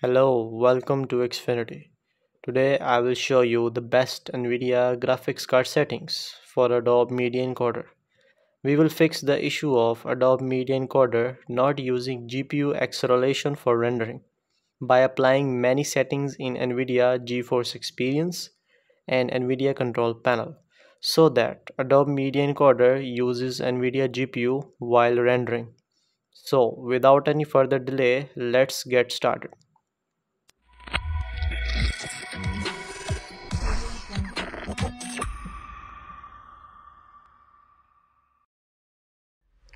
Hello, welcome to Flixity. Today I will show you the best NVIDIA graphics card settings for Adobe Media Encoder. We will fix the issue of Adobe Media Encoder not using GPU acceleration for rendering by applying many settings in NVIDIA GeForce Experience and NVIDIA Control Panel so that Adobe Media Encoder uses NVIDIA GPU while rendering. So without any further delay, let's get started.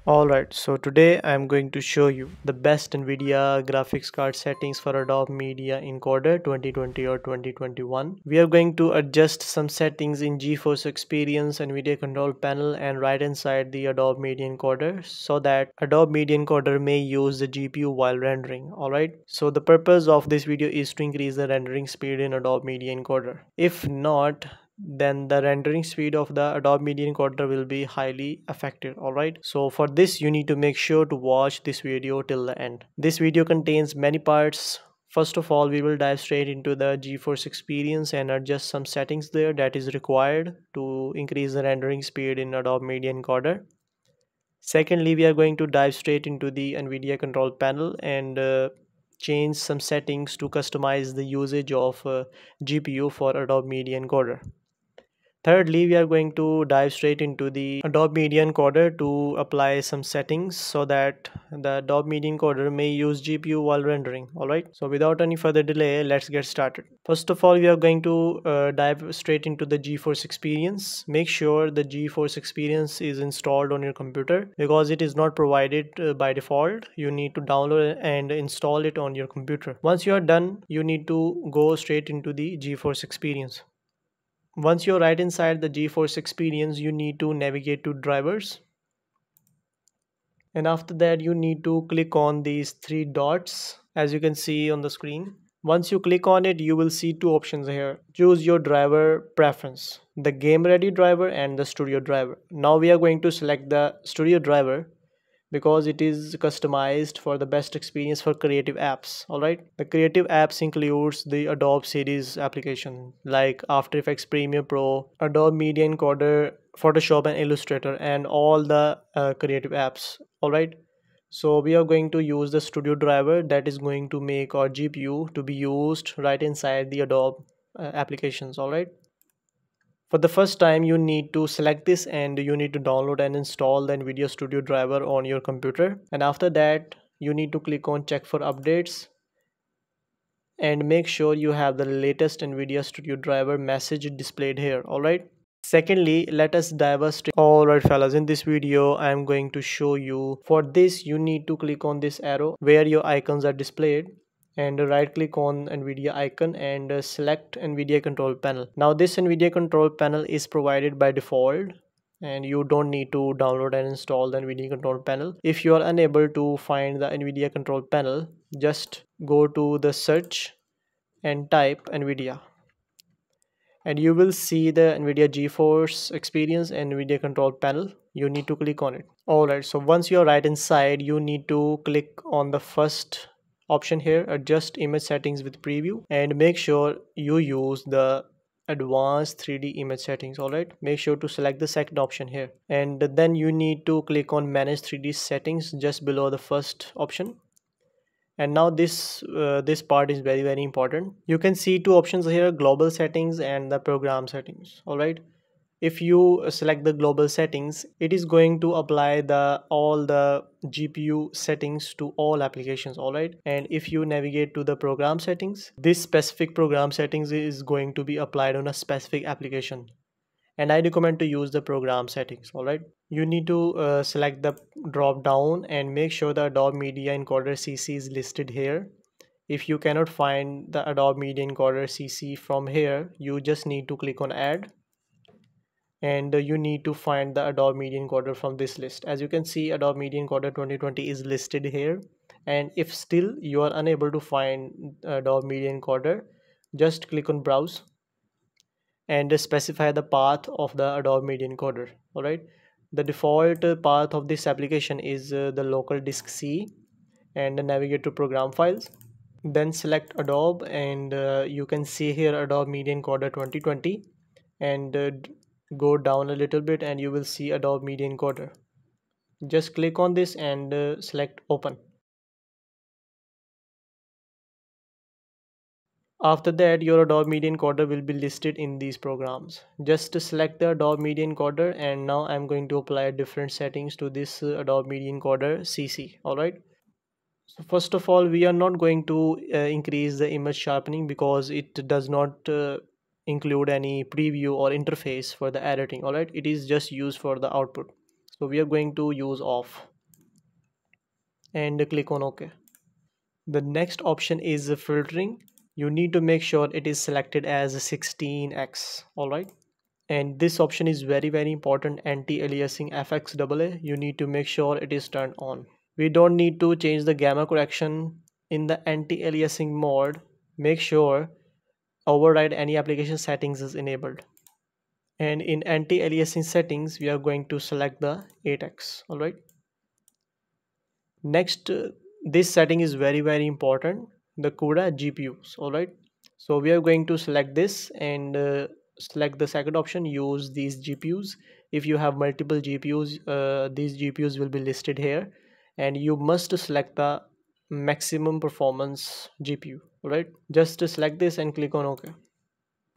Alright, so today I'm going to show you the best NVIDIA graphics card settings for Adobe Media Encoder 2020 or 2021. We are going to adjust some settings in GeForce Experience and NVIDIA control panel and right inside the Adobe Media Encoder so that Adobe Media Encoder may use the GPU while rendering. Alright, so the purpose of this video is to increase the rendering speed in Adobe Media Encoder. If not, then the rendering speed of the Adobe Media Encoder will be highly affected alright so for this you need to make sure to watch this video till the end this video contains many parts First of all, we will dive straight into the GeForce experience and adjust some settings there that is required to increase the rendering speed in Adobe Media Encoder. Secondly, we are going to dive straight into the NVIDIA control panel and uh, change some settings to customize the usage of uh, GPU for Adobe Media Encoder. Thirdly, we are going to dive straight into the Adobe Media Encoder to apply some settings so that the Adobe Media Encoder may use GPU while rendering. Alright, so without any further delay, let's get started. First of all, we are going to uh, dive straight into the GeForce experience. Make sure the GeForce experience is installed on your computer because it is not provided uh, by default. You need to download and install it on your computer. Once you are done, you need to go straight into the GeForce experience once you're right inside the GeForce experience you need to navigate to drivers. And after that you need to click on these three dots as you can see on the screen. Once you click on it you will see two options here. Choose your driver preference the game ready driver and the studio driver. Now we are going to select the studio driver because it is customized for the best experience for creative apps all right the creative apps includes the adobe series application like after effects premiere pro adobe media encoder photoshop and illustrator and all the uh, creative apps all right so we are going to use the studio driver that is going to make our gpu to be used right inside the adobe uh, applications all right for the first time you need to select this and you need to download and install the NVIDIA Studio driver on your computer. And after that you need to click on check for updates and make sure you have the latest NVIDIA Studio driver message displayed here. Alright secondly let us dive straight alright fellas in this video i am going to show you. For this you need to click on this arrow where your icons are displayed and right click on nvidia icon and uh, select nvidia control panel. Now this nvidia control panel is provided by default and you don't need to download and install the nvidia control panel. If you are unable to find the nvidia control panel just go to the search and type nvidia. And you will see the nvidia geforce experience and nvidia control panel. You need to click on it. All right so once you're right inside you need to click on the first option here adjust image settings with preview and make sure you use the advanced 3d image settings all right? Make sure to select the second option here. And then you need to click on manage 3d settings just below the first option. And now this uh, this part is very very important. You can see two options here global settings and the program settings all right if you select the global settings it is going to apply the all the gpu settings to all applications all right? And if you navigate to the program settings this specific program settings is going to be applied on a specific application. And i recommend to use the program settings all right? You need to uh, select the drop down and make sure the adobe media encoder cc is listed here. If you cannot find the adobe media encoder cc from here you just need to click on add and you need to find the Adobe Media Encoder from this list. As you can see, Adobe Media Encoder 2020 is listed here. And if still you are unable to find Adobe Media Encoder, just click on Browse and specify the path of the Adobe Media Encoder. All right. The default path of this application is uh, the local disk C and navigate to program files then select Adobe and uh, you can see here Adobe Media Encoder 2020 and uh, go down a little bit and you will see Adobe Media Encoder just click on this and uh, select open. After that your Adobe Media Encoder will be listed in these programs. Just select the Adobe Media Encoder and now I'm going to apply different settings to this uh, Adobe Media Encoder CC alright? So first of all we are not going to uh, increase the image sharpening because it does not uh, include any preview or interface for the editing alright it is just used for the output. So we are going to use off and click on ok. The next option is filtering. You need to make sure it is selected as 16x alright and this option is very very important anti-aliasing fxaa you need to make sure it is turned on. We don't need to change the gamma correction in the anti-aliasing mode. Make sure override any application settings is enabled. And in anti-aliasing settings we are going to select the 8x all right next uh, this setting is very very important the CUDA GPUs all right so we are going to select this and uh, select the second option use these GPUs if you have multiple GPUs uh, these GPUs will be listed here. And you must select the maximum performance GPU right? Just select this and click on OK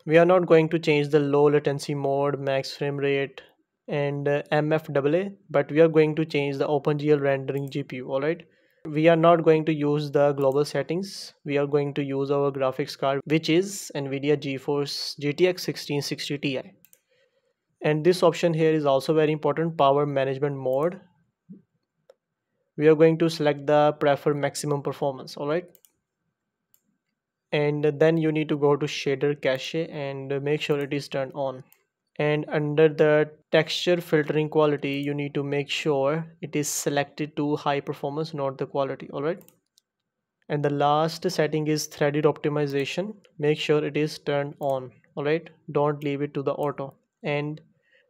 we are not going to change the low latency mode max frame rate and uh, MFAA but we are going to change the OpenGL rendering GPU alright? We are not going to use the global settings. We are going to use our graphics card which is NVIDIA GeForce GTX 1660 Ti. And this option here is also very important power management mode we are going to select the prefer maximum performance all right? And then you need to go to shader cache and make sure it is turned on. And under the texture filtering quality you need to make sure it is selected to high performance not the quality all right? And the last setting is threaded optimization. Make sure it is turned on all right? Don't leave it to the auto. And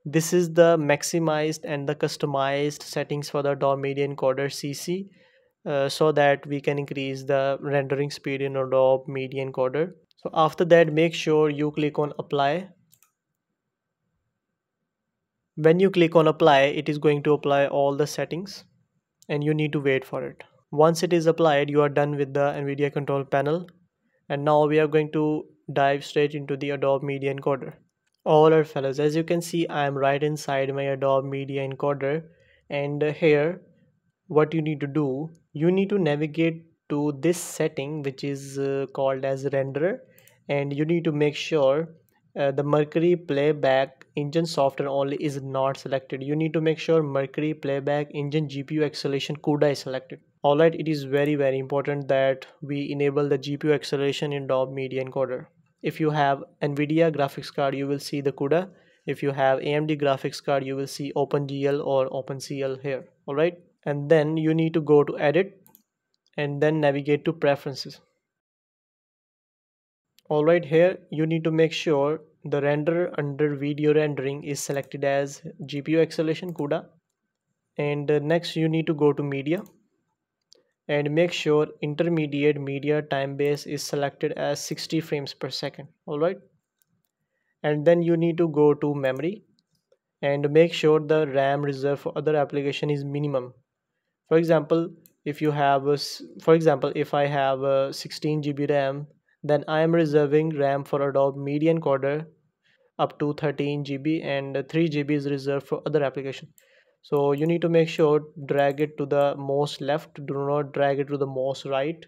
this is the maximized and the customized settings for the Adobe Media Encoder CC uh, so that we can increase the rendering speed in Adobe Media Encoder. So after that, make sure you click on apply. When you click on apply, it is going to apply all the settings and you need to wait for it. Once it is applied, you are done with the NVIDIA control panel. And now we are going to dive straight into the Adobe Media Encoder. Alright fellas, as you can see I am right inside my Adobe Media Encoder and here what you need to do, you need to navigate to this setting which is uh, called as renderer and you need to make sure uh, the Mercury playback engine software only is not selected. You need to make sure Mercury playback engine GPU acceleration CUDA is selected. Alright, it is very very important that we enable the GPU acceleration in Adobe Media Encoder if you have nvidia graphics card you will see the CUDA. If you have AMD graphics card you will see OpenGL or OpenCL here alright and then you need to go to edit and then navigate to preferences. Alright here you need to make sure the render under video rendering is selected as GPU acceleration CUDA. And uh, next you need to go to media and make sure intermediate media time base is selected as 60 frames per second all right? And then you need to go to memory and make sure the ram reserved for other application is minimum. For example if you have a, for example if i have a 16 gb ram then i am reserving ram for adobe media encoder up to 13 gb and 3 gb is reserved for other application so you need to make sure drag it to the most left. Do not drag it to the most right.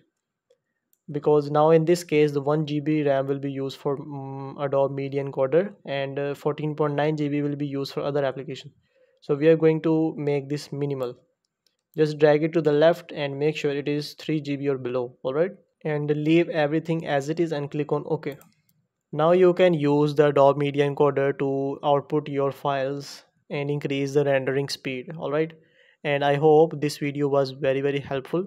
Because now in this case the 1 GB RAM will be used for um, Adobe Media Encoder and 14.9 uh, GB will be used for other applications so we are going to make this minimal. Just drag it to the left and make sure it is 3 GB or below. Alright and leave everything as it is and click on OK. Now you can use the Adobe Media Encoder to output your files and increase the rendering speed alright and I hope this video was very very helpful.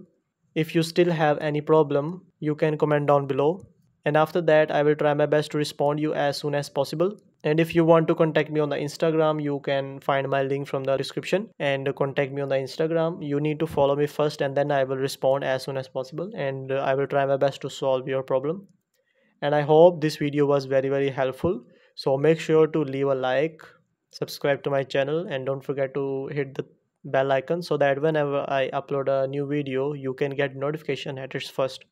If you still have any problem you can comment down below. And after that I will try my best to respond you as soon as possible. And if you want to contact me on the instagram you can find my link from the description. And contact me on the instagram. You need to follow me first and then i will respond as soon as possible. And i will try my best to solve your problem. And i hope this video was very very helpful. So make sure to leave a like subscribe to my channel and don't forget to hit the bell icon so that whenever i upload a new video you can get notification at its first.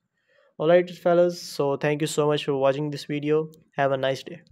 Alright fellas so thank you so much for watching this video. Have a nice day